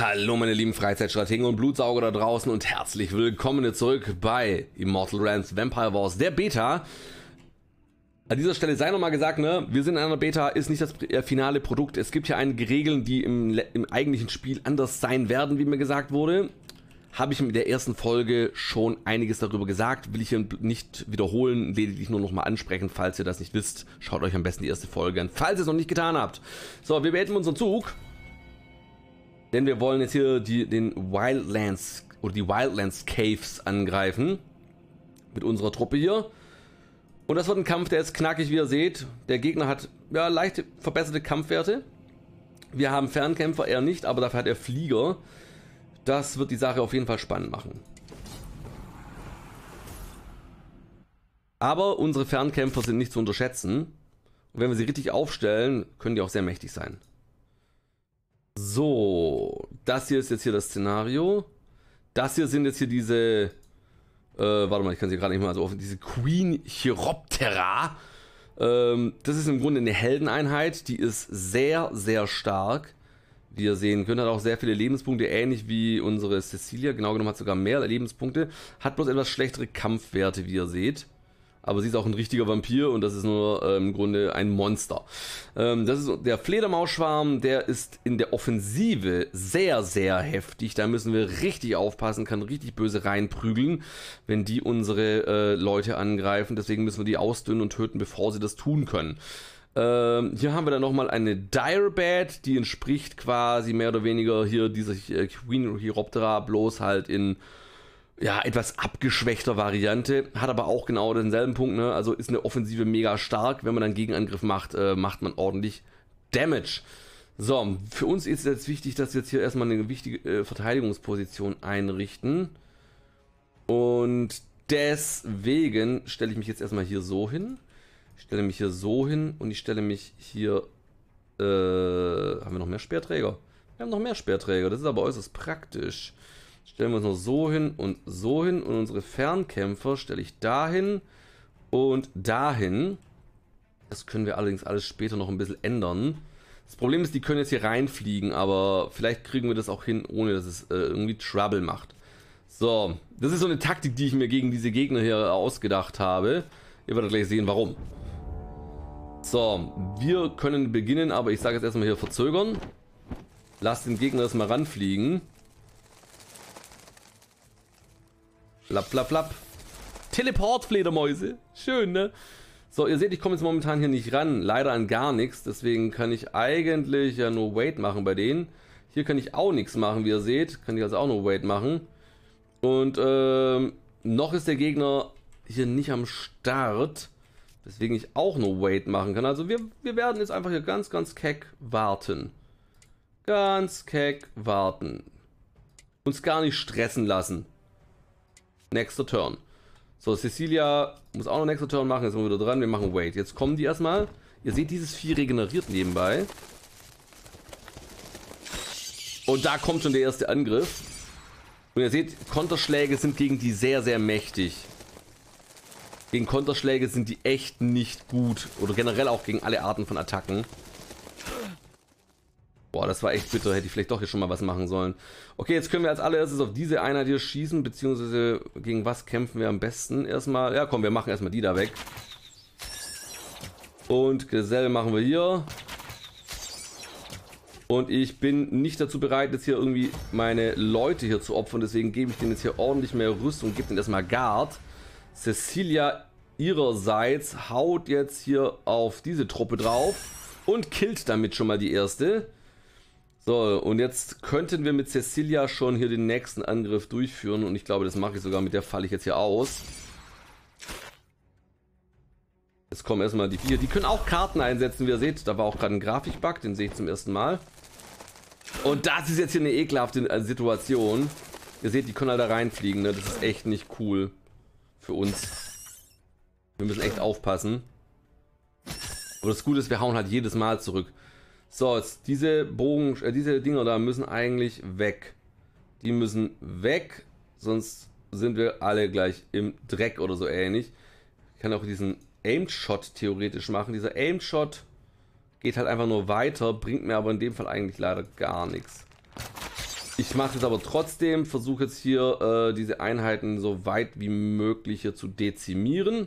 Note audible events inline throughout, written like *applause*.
Hallo meine lieben Freizeitstrategen und Blutsauger da draußen und herzlich willkommen zurück bei Immortal Realms Vampire Wars, der Beta. An dieser Stelle sei nochmal gesagt, ne, wir sind in einer Beta, ist nicht das äh, finale Produkt. Es gibt ja einige Regeln, die im, im eigentlichen Spiel anders sein werden, wie mir gesagt wurde. Habe ich in der ersten Folge schon einiges darüber gesagt, will ich hier nicht wiederholen, lediglich nur nochmal ansprechen, falls ihr das nicht wisst. Schaut euch am besten die erste Folge an, falls ihr es noch nicht getan habt. So, wir beenden unseren Zug. Denn wir wollen jetzt hier die, den Wildlands oder die Wildlands Caves angreifen. Mit unserer Truppe hier. Und das wird ein Kampf, der ist knackig, wie ihr seht. Der Gegner hat ja, leicht verbesserte Kampfwerte. Wir haben Fernkämpfer, er nicht, aber dafür hat er Flieger. Das wird die Sache auf jeden Fall spannend machen. Aber unsere Fernkämpfer sind nicht zu unterschätzen. Und wenn wir sie richtig aufstellen, können die auch sehr mächtig sein. So, das hier ist jetzt hier das Szenario. Das hier sind jetzt hier diese, äh, warte mal, ich kann sie gerade nicht mal so offen, diese Queen Chiroptera. Ähm, das ist im Grunde eine Heldeneinheit, die ist sehr, sehr stark. Wie ihr sehen könnt, hat auch sehr viele Lebenspunkte, ähnlich wie unsere Cecilia. Genau genommen hat sogar mehr Lebenspunkte. Hat bloß etwas schlechtere Kampfwerte, wie ihr seht aber sie ist auch ein richtiger Vampir und das ist nur äh, im Grunde ein Monster. Ähm, das ist der Fledermausschwarm, der ist in der Offensive sehr, sehr heftig. Da müssen wir richtig aufpassen, kann richtig böse reinprügeln, wenn die unsere äh, Leute angreifen. Deswegen müssen wir die ausdünnen und töten, bevor sie das tun können. Ähm, hier haben wir dann nochmal eine Dire Bad, die entspricht quasi mehr oder weniger hier dieser äh, Queen Chiroptera, bloß halt in ja, etwas abgeschwächter Variante, hat aber auch genau denselben Punkt, ne? Also ist eine Offensive mega stark. Wenn man dann Gegenangriff macht, äh, macht man ordentlich Damage. So, für uns ist jetzt wichtig, dass wir jetzt hier erstmal eine wichtige äh, Verteidigungsposition einrichten. Und deswegen stelle ich mich jetzt erstmal hier so hin. Ich stelle mich hier so hin und ich stelle mich hier. Äh, haben wir noch mehr Speerträger? Wir haben noch mehr Speerträger, das ist aber äußerst praktisch. Stellen wir uns noch so hin und so hin. Und unsere Fernkämpfer stelle ich dahin und dahin. Das können wir allerdings alles später noch ein bisschen ändern. Das Problem ist, die können jetzt hier reinfliegen, aber vielleicht kriegen wir das auch hin, ohne dass es äh, irgendwie Trouble macht. So, das ist so eine Taktik, die ich mir gegen diese Gegner hier ausgedacht habe. Ihr werdet gleich sehen, warum. So, wir können beginnen, aber ich sage jetzt erstmal hier verzögern. Lasst den Gegner erstmal ranfliegen. Flap, flap, flap. Teleport-Fledermäuse. Schön, ne? So, ihr seht, ich komme jetzt momentan hier nicht ran. Leider an gar nichts. Deswegen kann ich eigentlich ja nur Wait machen bei denen. Hier kann ich auch nichts machen, wie ihr seht. Kann ich also auch nur Wait machen. Und ähm, noch ist der Gegner hier nicht am Start. Deswegen ich auch nur Wait machen kann. Also wir, wir werden jetzt einfach hier ganz, ganz keck warten. Ganz keck warten. Uns gar nicht stressen lassen. Nächster Turn. So, Cecilia muss auch noch nächster Turn machen. Jetzt sind wir wieder dran. Wir machen Wait. Jetzt kommen die erstmal. Ihr seht, dieses Vieh regeneriert nebenbei. Und da kommt schon der erste Angriff. Und ihr seht, Konterschläge sind gegen die sehr, sehr mächtig. Gegen Konterschläge sind die echt nicht gut. Oder generell auch gegen alle Arten von Attacken. Boah, das war echt bitter. Hätte ich vielleicht doch hier schon mal was machen sollen. Okay, jetzt können wir als allererstes auf diese Einheit hier schießen, beziehungsweise gegen was kämpfen wir am besten? Erstmal, ja komm, wir machen erstmal die da weg. Und Gesell machen wir hier. Und ich bin nicht dazu bereit, jetzt hier irgendwie meine Leute hier zu opfern. Deswegen gebe ich denen jetzt hier ordentlich mehr Rüstung und gebe denen erstmal Guard. Cecilia ihrerseits haut jetzt hier auf diese Truppe drauf und killt damit schon mal die erste. So, und jetzt könnten wir mit Cecilia schon hier den nächsten Angriff durchführen. Und ich glaube, das mache ich sogar. Mit der falle ich jetzt hier aus. Jetzt kommen erstmal die vier. Die können auch Karten einsetzen, wie ihr seht. Da war auch gerade ein Grafikbug, den sehe ich zum ersten Mal. Und das ist jetzt hier eine ekelhafte äh, Situation. Ihr seht, die können halt da reinfliegen. Ne? Das ist echt nicht cool für uns. Wir müssen echt aufpassen. Aber das Gute ist, wir hauen halt jedes Mal zurück. So, jetzt diese Bogen, äh, diese Dinger da müssen eigentlich weg. Die müssen weg, sonst sind wir alle gleich im Dreck oder so ähnlich. Ich kann auch diesen Aimed Shot theoretisch machen. Dieser Aimed Shot geht halt einfach nur weiter, bringt mir aber in dem Fall eigentlich leider gar nichts. Ich mache es aber trotzdem, versuche jetzt hier äh, diese Einheiten so weit wie möglich hier zu dezimieren.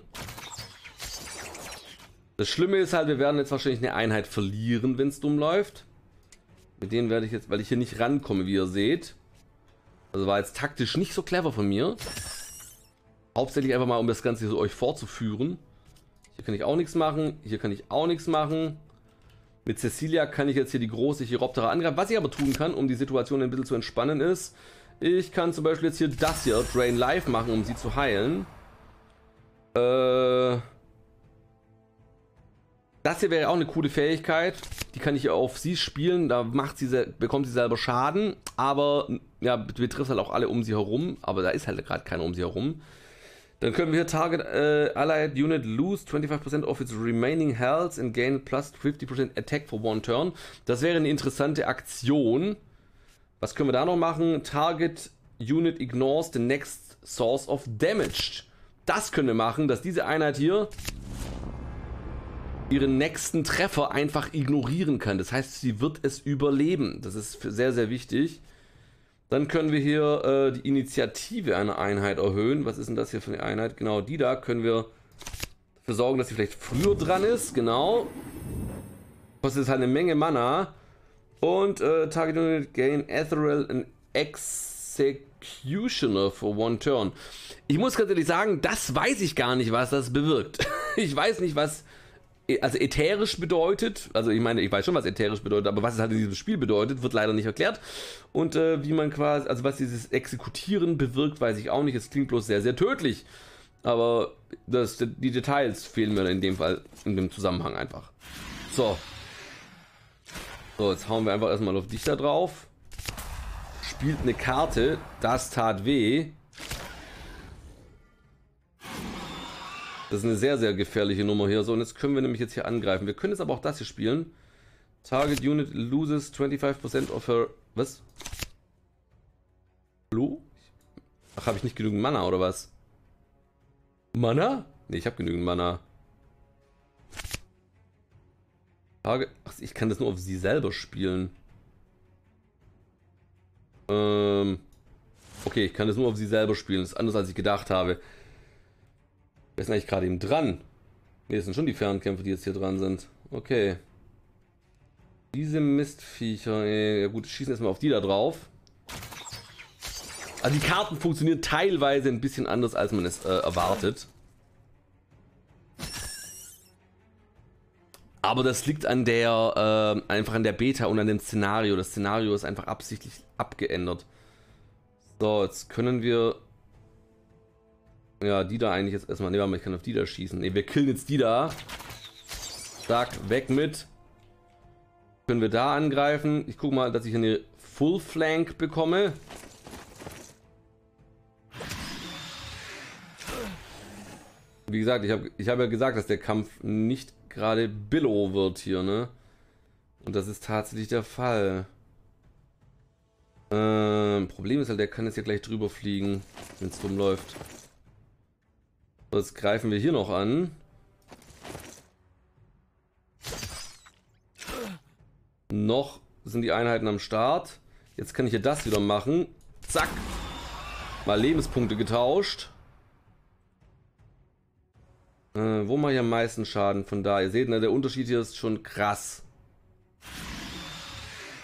Das Schlimme ist halt, wir werden jetzt wahrscheinlich eine Einheit verlieren, wenn es dumm läuft. Mit denen werde ich jetzt, weil ich hier nicht rankomme, wie ihr seht. Also war jetzt taktisch nicht so clever von mir. Hauptsächlich einfach mal, um das Ganze so euch vorzuführen. Hier kann ich auch nichts machen. Hier kann ich auch nichts machen. Mit Cecilia kann ich jetzt hier die große Chiroptera angreifen. Was ich aber tun kann, um die Situation ein bisschen zu entspannen, ist, ich kann zum Beispiel jetzt hier das hier, Drain Life, machen, um sie zu heilen. Äh, das hier wäre auch eine coole Fähigkeit. Die kann ich auf sie spielen. Da macht sie, bekommt sie selber Schaden. Aber ja, betrifft halt auch alle um sie herum. Aber da ist halt gerade keiner um sie herum. Dann können wir hier Target uh, Allied Unit lose 25% of its remaining health and gain plus 50% attack for one turn. Das wäre eine interessante Aktion. Was können wir da noch machen? Target Unit ignores the next source of damage. Das können wir machen, dass diese Einheit hier ihren nächsten Treffer einfach ignorieren kann. Das heißt, sie wird es überleben. Das ist sehr, sehr wichtig. Dann können wir hier äh, die Initiative einer Einheit erhöhen. Was ist denn das hier für eine Einheit? Genau, die da können wir dafür sorgen, dass sie vielleicht früher dran ist. Genau. Kostet halt eine Menge Mana. Und äh, Target Unit Gain Ethereal and Executioner for one turn. Ich muss ganz ehrlich sagen, das weiß ich gar nicht, was das bewirkt. *laughs* ich weiß nicht, was also ätherisch bedeutet, also ich meine, ich weiß schon, was ätherisch bedeutet, aber was es halt in diesem Spiel bedeutet, wird leider nicht erklärt. Und äh, wie man quasi, also was dieses Exekutieren bewirkt, weiß ich auch nicht. Es klingt bloß sehr, sehr tödlich. Aber das, die Details fehlen mir in dem Fall, in dem Zusammenhang einfach. So. So, jetzt hauen wir einfach erstmal auf dich da drauf. Spielt eine Karte, das tat weh. Das ist eine sehr, sehr gefährliche Nummer hier. So, und jetzt können wir nämlich jetzt hier angreifen. Wir können jetzt aber auch das hier spielen. Target Unit loses 25% of her... Was? Hallo? Ach, habe ich nicht genügend Mana oder was? Mana? Ne, ich habe genügend Mana. Target... Ach, ich kann das nur auf sie selber spielen. Ähm... Okay, ich kann das nur auf sie selber spielen. Das ist anders, als ich gedacht habe. Wer ist eigentlich gerade eben dran? Ne, das sind schon die Fernkämpfer, die jetzt hier dran sind. Okay. Diese Mistviecher. Ja gut, schießen erstmal auf die da drauf. Also die Karten funktionieren teilweise ein bisschen anders, als man es äh, erwartet. Aber das liegt an der, äh, einfach an der Beta und an dem Szenario. Das Szenario ist einfach absichtlich abgeändert. So, jetzt können wir ja, die da eigentlich jetzt erstmal. Ne, warte mal, ich kann auf die da schießen. Ne, wir killen jetzt die da. Zack, weg mit. Können wir da angreifen? Ich gucke mal, dass ich eine Full Flank bekomme. Wie gesagt, ich habe ich hab ja gesagt, dass der Kampf nicht gerade Billow wird hier, ne? Und das ist tatsächlich der Fall. Ähm, Problem ist halt, der kann jetzt ja gleich drüber fliegen, wenn es dumm läuft. Was greifen wir hier noch an? Noch sind die Einheiten am Start. Jetzt kann ich hier das wieder machen. Zack. Mal Lebenspunkte getauscht. Äh, wo mache ich am meisten Schaden? Von da. Ihr seht, ne, der Unterschied hier ist schon krass.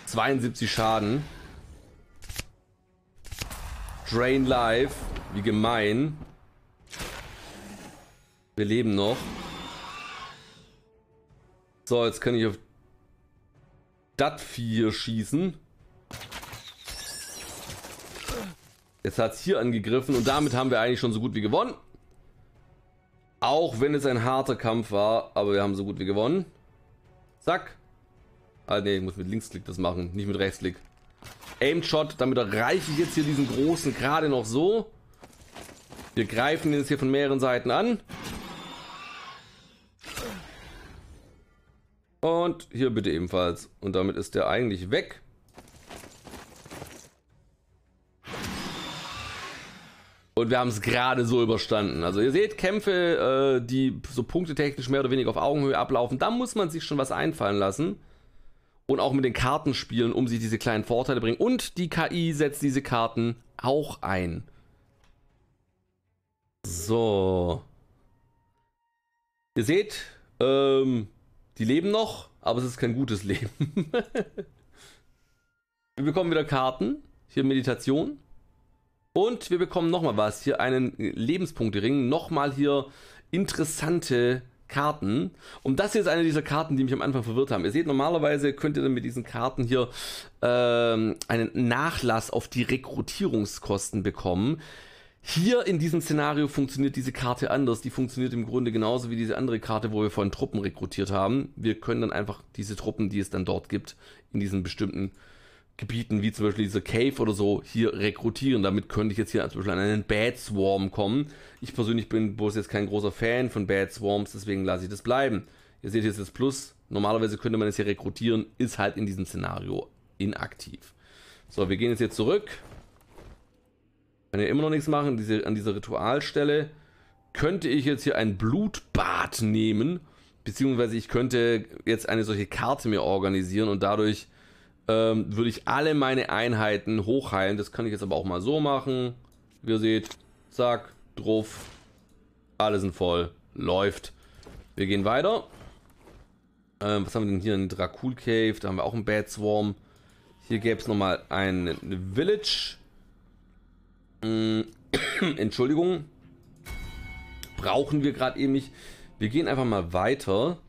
72 Schaden. Drain Life. Wie gemein. Wir leben noch. So, jetzt kann ich auf das Vieh schießen. Jetzt hat es hier angegriffen und damit haben wir eigentlich schon so gut wie gewonnen. Auch wenn es ein harter Kampf war, aber wir haben so gut wie gewonnen. Zack. Ah ne, ich muss mit Linksklick das machen, nicht mit Rechtsklick. Aim Shot, damit erreiche ich jetzt hier diesen großen gerade noch so. Wir greifen ihn jetzt hier von mehreren Seiten an. Und hier bitte ebenfalls. Und damit ist der eigentlich weg. Und wir haben es gerade so überstanden. Also ihr seht Kämpfe, äh, die so punktetechnisch mehr oder weniger auf Augenhöhe ablaufen. Da muss man sich schon was einfallen lassen. und auch mit den Karten spielen, um sich diese kleinen Vorteile bringen. Und die KI setzt diese Karten auch ein. So. Ihr seht, ähm, die leben noch, aber es ist kein gutes Leben. *laughs* wir bekommen wieder Karten. Hier Meditation. Und wir bekommen nochmal was. Hier einen Lebenspunktering. Nochmal hier interessante Karten. Und das hier ist eine dieser Karten, die mich am Anfang verwirrt haben. Ihr seht, normalerweise könnt ihr dann mit diesen Karten hier ähm, einen Nachlass auf die Rekrutierungskosten bekommen. Hier in diesem Szenario funktioniert diese Karte anders. Die funktioniert im Grunde genauso wie diese andere Karte, wo wir vorhin Truppen rekrutiert haben. Wir können dann einfach diese Truppen, die es dann dort gibt, in diesen bestimmten Gebieten, wie zum Beispiel diese Cave oder so, hier rekrutieren. Damit könnte ich jetzt hier zum Beispiel an einen Bad Swarm kommen. Ich persönlich bin bloß jetzt kein großer Fan von Bad Swarms, deswegen lasse ich das bleiben. Ihr seht jetzt das Plus. Normalerweise könnte man es hier rekrutieren, ist halt in diesem Szenario inaktiv. So, wir gehen jetzt hier zurück. Kann ja immer noch nichts machen. Diese, an dieser Ritualstelle könnte ich jetzt hier ein Blutbad nehmen. Beziehungsweise ich könnte jetzt eine solche Karte mir organisieren und dadurch ähm, würde ich alle meine Einheiten hochheilen. Das kann ich jetzt aber auch mal so machen. Wie ihr seht, zack, drauf. Alle sind voll. Läuft. Wir gehen weiter. Ähm, was haben wir denn hier? Ein Dracul Cave. Da haben wir auch einen Bad Swarm. Hier gäbe es nochmal ein Village. Ähm, *coughs* Entschuldigung. Brauchen wir gerade eben nicht. Wir gehen einfach mal weiter.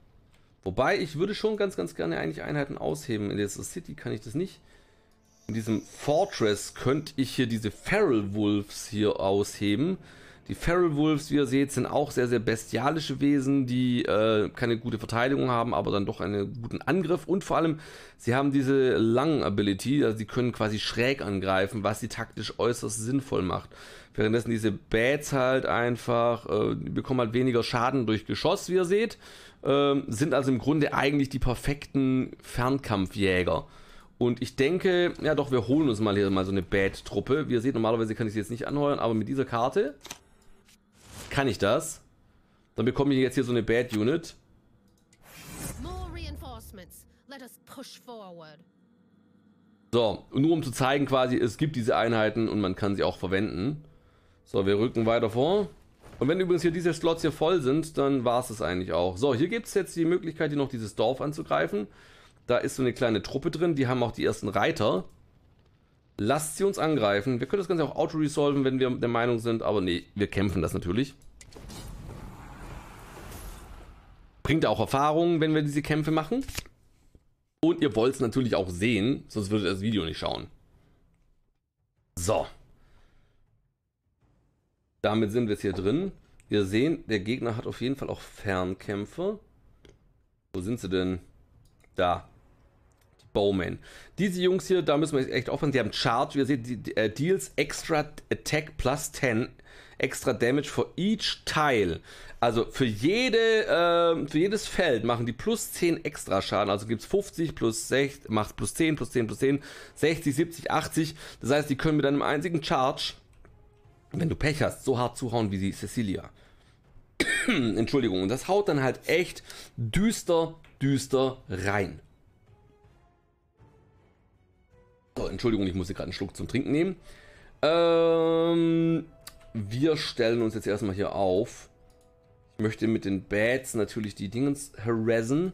Wobei, ich würde schon ganz, ganz gerne eigentlich Einheiten ausheben. In der City kann ich das nicht. In diesem Fortress könnte ich hier diese Feral Wolves hier ausheben. Die Feral Wolves, wie ihr seht, sind auch sehr, sehr bestialische Wesen, die äh, keine gute Verteidigung haben, aber dann doch einen guten Angriff. Und vor allem, sie haben diese Lang Ability, also sie können quasi schräg angreifen, was sie taktisch äußerst sinnvoll macht. Währenddessen diese Bats halt einfach, äh, bekommen halt weniger Schaden durch Geschoss, wie ihr seht. Ähm, sind also im Grunde eigentlich die perfekten Fernkampfjäger. Und ich denke, ja doch, wir holen uns mal hier mal so eine Bad-Truppe. Wie ihr seht, normalerweise kann ich sie jetzt nicht anheuern, aber mit dieser Karte kann ich das. Dann bekomme ich jetzt hier so eine Bad-Unit. So, nur um zu zeigen quasi, es gibt diese Einheiten und man kann sie auch verwenden. So, wir rücken weiter vor. Und wenn übrigens hier diese Slots hier voll sind, dann war es es eigentlich auch. So, hier gibt es jetzt die Möglichkeit, hier noch dieses Dorf anzugreifen. Da ist so eine kleine Truppe drin, die haben auch die ersten Reiter. Lasst sie uns angreifen. Wir können das Ganze auch auto-resolven, wenn wir der Meinung sind, aber nee, wir kämpfen das natürlich. Bringt auch Erfahrung, wenn wir diese Kämpfe machen. Und ihr wollt es natürlich auch sehen, sonst würdet ihr das Video nicht schauen. So. Damit sind wir jetzt hier drin. Wir sehen, der Gegner hat auf jeden Fall auch Fernkämpfer. Wo sind sie denn? Da. Bowman. Diese Jungs hier, da müssen wir echt aufpassen. Die haben Charge. Wir sehen, die, die äh, Deals Extra Attack plus 10. Extra Damage for each Teil. Also für, jede, äh, für jedes Feld machen die plus 10 extra Schaden. Also gibt es 50 plus 6, macht plus 10, plus 10, plus 10, 60, 70, 80. Das heißt, die können mit einem einzigen Charge wenn du Pech hast, so hart zuhauen wie die Cecilia. *coughs* Entschuldigung, und das haut dann halt echt düster, düster rein. So, Entschuldigung, ich muss hier gerade einen Schluck zum Trinken nehmen. Ähm, wir stellen uns jetzt erstmal hier auf. Ich möchte mit den Bats natürlich die Dingens harassen.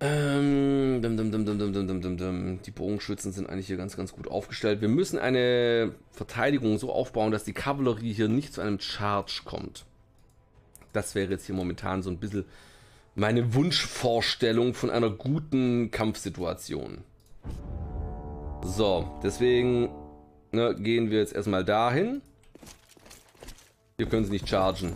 Ähm, dum, dum, dum, die Bogenschützen sind eigentlich hier ganz, ganz gut aufgestellt. Wir müssen eine Verteidigung so aufbauen, dass die Kavallerie hier nicht zu einem Charge kommt. Das wäre jetzt hier momentan so ein bisschen meine Wunschvorstellung von einer guten Kampfsituation. So, deswegen ne, gehen wir jetzt erstmal dahin. Hier können sie nicht chargen.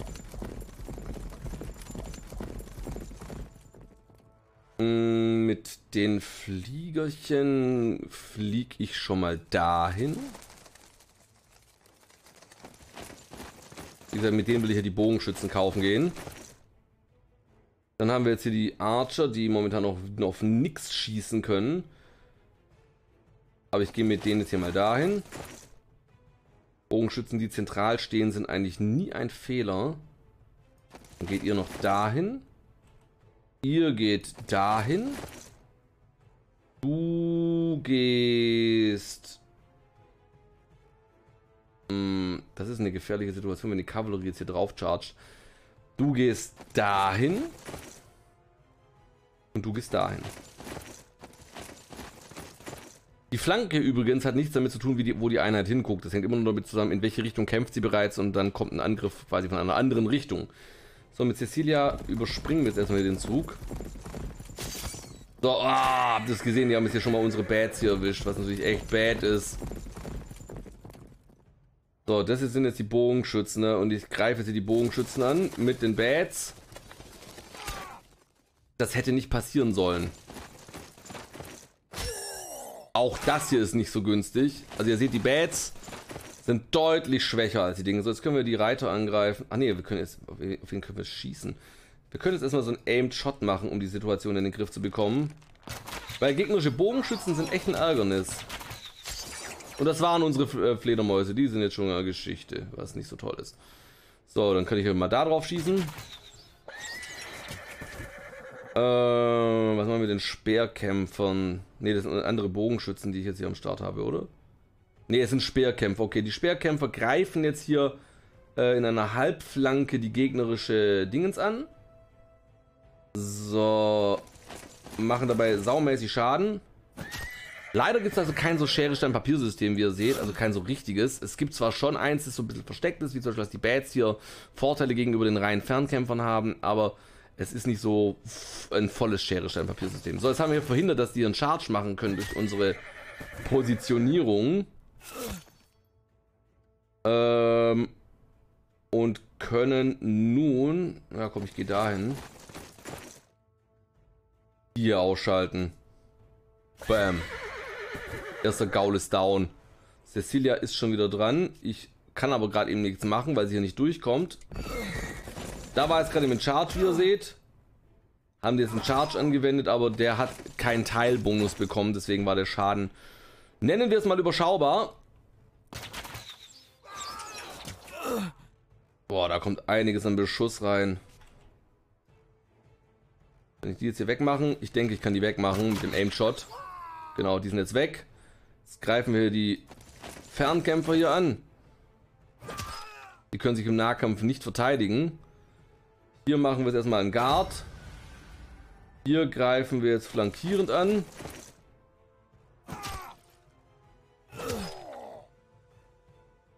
Mm, mit den Fliegerchen fliege ich schon mal dahin. Wie gesagt, mit denen will ich ja die Bogenschützen kaufen gehen. Dann haben wir jetzt hier die Archer, die momentan noch auf nichts schießen können. Aber ich gehe mit denen jetzt hier mal dahin. Bogenschützen, die zentral stehen, sind eigentlich nie ein Fehler. Dann geht ihr noch dahin. Ihr geht dahin. gehst. Hm, das ist eine gefährliche Situation, wenn die Kavallerie jetzt hier drauf chargt. Du gehst dahin. Und du gehst dahin. Die Flanke übrigens hat nichts damit zu tun, die, wo die Einheit hinguckt. Das hängt immer nur damit zusammen, in welche Richtung kämpft sie bereits und dann kommt ein Angriff quasi von einer anderen Richtung. So, mit Cecilia überspringen wir jetzt erstmal den Zug. So, oh, habt ihr es gesehen? Die haben jetzt hier schon mal unsere Bats hier erwischt, was natürlich echt bad ist. So, das sind jetzt die Bogenschützen, ne? Und ich greife jetzt die Bogenschützen an mit den Bats. Das hätte nicht passieren sollen. Auch das hier ist nicht so günstig. Also ihr seht, die Bats sind deutlich schwächer als die Dinge. So, jetzt können wir die Reiter angreifen. Ach nee, wir können jetzt, auf wen können wir schießen? Wir können jetzt erstmal so einen Aimed Shot machen, um die Situation in den Griff zu bekommen. Weil gegnerische Bogenschützen sind echt ein Ärgernis. Und das waren unsere äh, Fledermäuse. Die sind jetzt schon eine Geschichte, was nicht so toll ist. So, dann kann ich mal da drauf schießen. Äh, was machen wir mit den Speerkämpfern? Ne, das sind andere Bogenschützen, die ich jetzt hier am Start habe, oder? Ne, es sind Speerkämpfer. Okay, die Speerkämpfer greifen jetzt hier äh, in einer Halbflanke die gegnerische Dingens an. So. Machen dabei saumäßig Schaden. Leider gibt es also kein so Schere Papiersystem, wie ihr seht, also kein so richtiges. Es gibt zwar schon eins, das so ein bisschen versteckt ist, wie zum Beispiel, dass die Bats hier Vorteile gegenüber den reinen Fernkämpfern haben, aber es ist nicht so ein volles Schere Stein Papiersystem. So, jetzt haben wir verhindert, dass die einen Charge machen können durch unsere Positionierung. Ähm, und können nun, ja komm, ich gehe dahin, hier ausschalten. Bam. Erster Gaul ist down. Cecilia ist schon wieder dran. Ich kann aber gerade eben nichts machen, weil sie hier nicht durchkommt. Da war jetzt gerade im Charge, wie ihr seht. Haben die jetzt einen Charge angewendet, aber der hat keinen Teilbonus bekommen, deswegen war der Schaden, nennen wir es mal überschaubar. Boah, da kommt einiges an Beschuss rein. Wenn ich die jetzt hier wegmachen, ich denke, ich kann die wegmachen mit dem Aim-Shot. Genau, die sind jetzt weg. Jetzt greifen wir die Fernkämpfer hier an. Die können sich im Nahkampf nicht verteidigen. Hier machen wir jetzt erstmal einen Guard. Hier greifen wir jetzt flankierend an.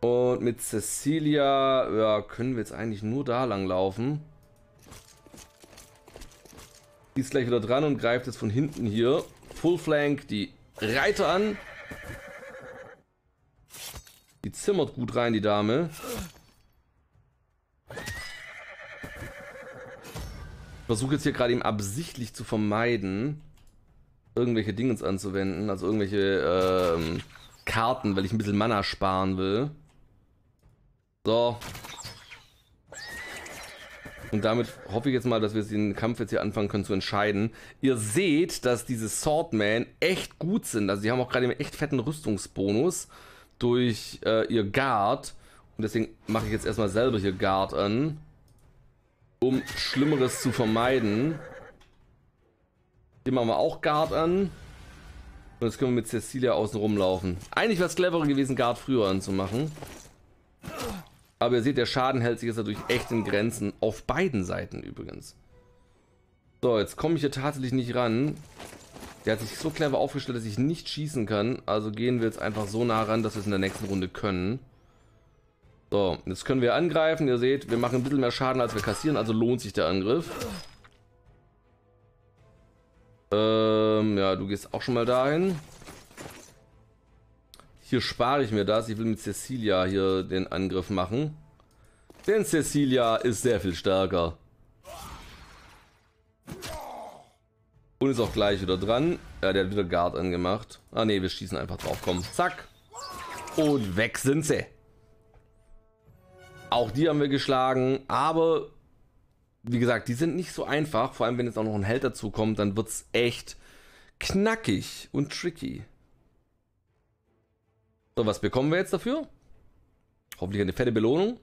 Und mit Cecilia ja, können wir jetzt eigentlich nur da lang laufen. Die ist gleich wieder dran und greift jetzt von hinten hier Full Flank die Reiter an. Die zimmert gut rein, die Dame. Versuche jetzt hier gerade eben absichtlich zu vermeiden, irgendwelche Dingens anzuwenden, also irgendwelche ähm, Karten, weil ich ein bisschen Mana sparen will. So. Und damit hoffe ich jetzt mal, dass wir den Kampf jetzt hier anfangen können zu entscheiden. Ihr seht, dass diese Swordmen echt gut sind. Also die haben auch gerade einen echt fetten Rüstungsbonus durch äh, ihr Guard. Und deswegen mache ich jetzt erstmal selber hier Guard an. Um Schlimmeres zu vermeiden. Hier machen wir auch Guard an. Und jetzt können wir mit Cecilia außen rumlaufen. Eigentlich wäre es cleverer gewesen, Guard früher anzumachen. Aber ihr seht, der Schaden hält sich jetzt natürlich echt in Grenzen. Auf beiden Seiten übrigens. So, jetzt komme ich hier tatsächlich nicht ran. Der hat sich so clever aufgestellt, dass ich nicht schießen kann. Also gehen wir jetzt einfach so nah ran, dass wir es in der nächsten Runde können. So, jetzt können wir angreifen. Ihr seht, wir machen ein bisschen mehr Schaden, als wir kassieren. Also lohnt sich der Angriff. Ähm, ja, du gehst auch schon mal dahin. Hier spare ich mir das. Ich will mit Cecilia hier den Angriff machen. Denn Cecilia ist sehr viel stärker. Und ist auch gleich wieder dran. Ja, der hat wieder Guard angemacht. Ah ne, wir schießen einfach drauf. Komm, zack. Und weg sind sie. Auch die haben wir geschlagen. Aber, wie gesagt, die sind nicht so einfach. Vor allem, wenn jetzt auch noch ein Held dazu kommt, dann wird es echt knackig und tricky. So, was bekommen wir jetzt dafür? Hoffentlich eine fette Belohnung.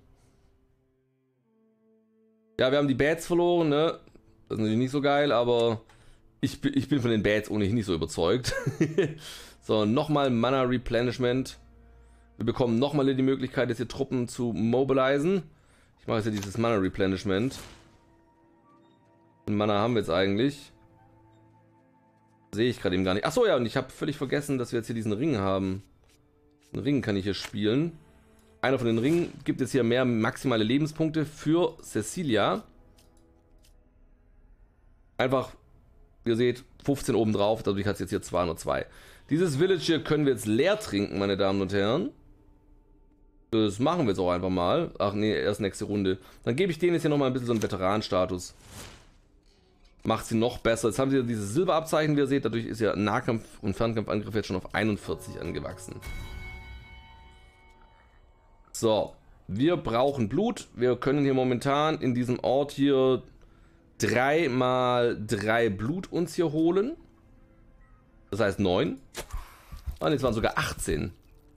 Ja, wir haben die Bats verloren, ne? Das ist natürlich nicht so geil, aber ich, ich bin von den Bats ohnehin nicht so überzeugt. *laughs* so, nochmal Mana Replenishment. Wir bekommen nochmal die Möglichkeit, jetzt hier Truppen zu mobilisen. Ich mache jetzt hier dieses Mana Replenishment. Und Mana haben wir jetzt eigentlich. Sehe ich gerade eben gar nicht. Achso, ja, und ich habe völlig vergessen, dass wir jetzt hier diesen Ring haben. Den Ring kann ich hier spielen. Einer von den Ringen gibt es hier mehr maximale Lebenspunkte für Cecilia. Einfach, ihr seht, 15 oben drauf, dadurch hat es jetzt hier 202. Dieses Village hier können wir jetzt leer trinken, meine Damen und Herren. Das machen wir jetzt auch einfach mal. Ach nee, erst nächste Runde. Dann gebe ich denen jetzt hier nochmal ein bisschen so einen Veteranenstatus macht sie noch besser. Jetzt haben sie dieses Silberabzeichen, wie ihr seht. Dadurch ist ja Nahkampf- und Fernkampfangriff jetzt schon auf 41 angewachsen. So, wir brauchen Blut. Wir können hier momentan in diesem Ort hier 3 mal 3 Blut uns hier holen. Das heißt 9. Ah, jetzt waren sogar 18.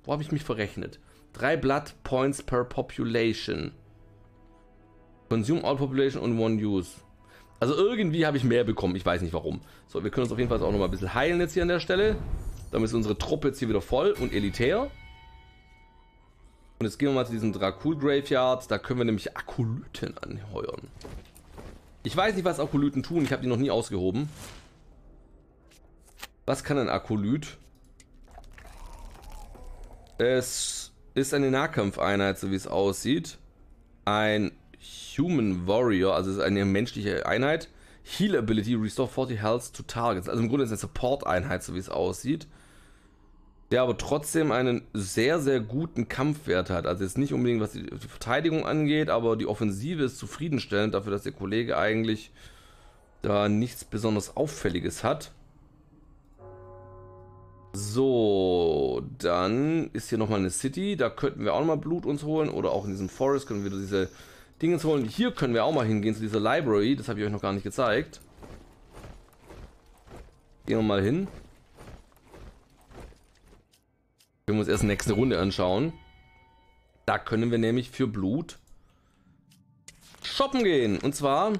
Wo habe ich mich verrechnet? 3 Blood Points per Population. Consume all population on one use. Also irgendwie habe ich mehr bekommen, ich weiß nicht warum. So, wir können uns auf jeden Fall auch noch mal ein bisschen heilen jetzt hier an der Stelle. Damit ist unsere Truppe jetzt hier wieder voll und elitär. Und jetzt gehen wir mal zu diesem Dracul Graveyard. Da können wir nämlich Akolyten anheuern. Ich weiß nicht, was Akolyten tun. Ich habe die noch nie ausgehoben. Was kann ein Akolyt? Es ist eine Nahkampfeinheit, so wie es aussieht. Ein Human Warrior, also ist eine menschliche Einheit. Heal Ability, Restore 40 Health to Targets. Also im Grunde ist es eine Support-Einheit, so wie es aussieht. Der aber trotzdem einen sehr, sehr guten Kampfwert hat. Also jetzt nicht unbedingt, was die Verteidigung angeht, aber die Offensive ist zufriedenstellend dafür, dass der Kollege eigentlich da nichts besonders Auffälliges hat. So, dann ist hier nochmal eine City. Da könnten wir auch nochmal Blut uns holen. Oder auch in diesem Forest können wir diese Dingens holen. Hier können wir auch mal hingehen zu dieser Library. Das habe ich euch noch gar nicht gezeigt. Gehen wir mal hin. Können wir uns erst die nächste Runde anschauen. Da können wir nämlich für Blut shoppen gehen. Und zwar,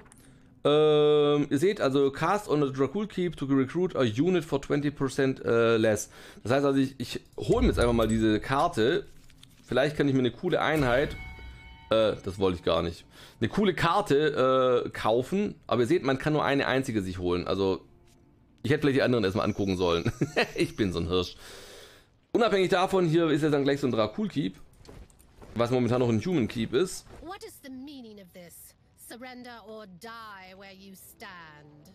ähm, ihr seht also, cast on a Dracul Keep to recruit a unit for 20% äh, less. Das heißt also, ich, ich hole mir jetzt einfach mal diese Karte. Vielleicht kann ich mir eine coole Einheit äh, das wollte ich gar nicht. Eine coole Karte äh, kaufen, aber ihr seht, man kann nur eine einzige sich holen. Also, ich hätte vielleicht die anderen erstmal angucken sollen. *laughs* ich bin so ein Hirsch. Unabhängig davon, hier ist jetzt dann gleich so ein Dracul Keep, was momentan noch ein Human Keep ist. What is the meaning of this? Surrender or die where you stand.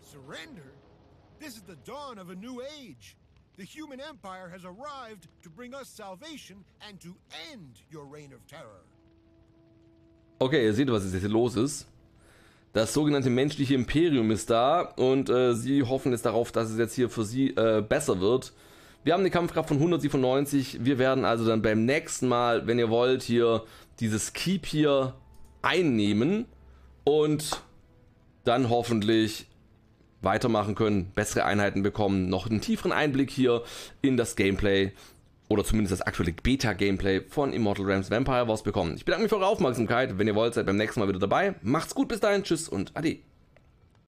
Surrender? This is the dawn of a new age. The human empire has arrived to bring us salvation and to end your reign of terror. Okay, ihr seht, was jetzt hier los ist. Das sogenannte menschliche Imperium ist da und äh, sie hoffen jetzt darauf, dass es jetzt hier für sie äh, besser wird. Wir haben eine Kampfkraft von 197. Wir werden also dann beim nächsten Mal, wenn ihr wollt, hier dieses Keep hier einnehmen und dann hoffentlich weitermachen können, bessere Einheiten bekommen, noch einen tieferen Einblick hier in das Gameplay oder zumindest das aktuelle Beta-Gameplay von Immortal Realms Vampire Wars bekommen. Ich bedanke mich für eure Aufmerksamkeit. Wenn ihr wollt, seid beim nächsten Mal wieder dabei. Macht's gut, bis dahin, tschüss und ade.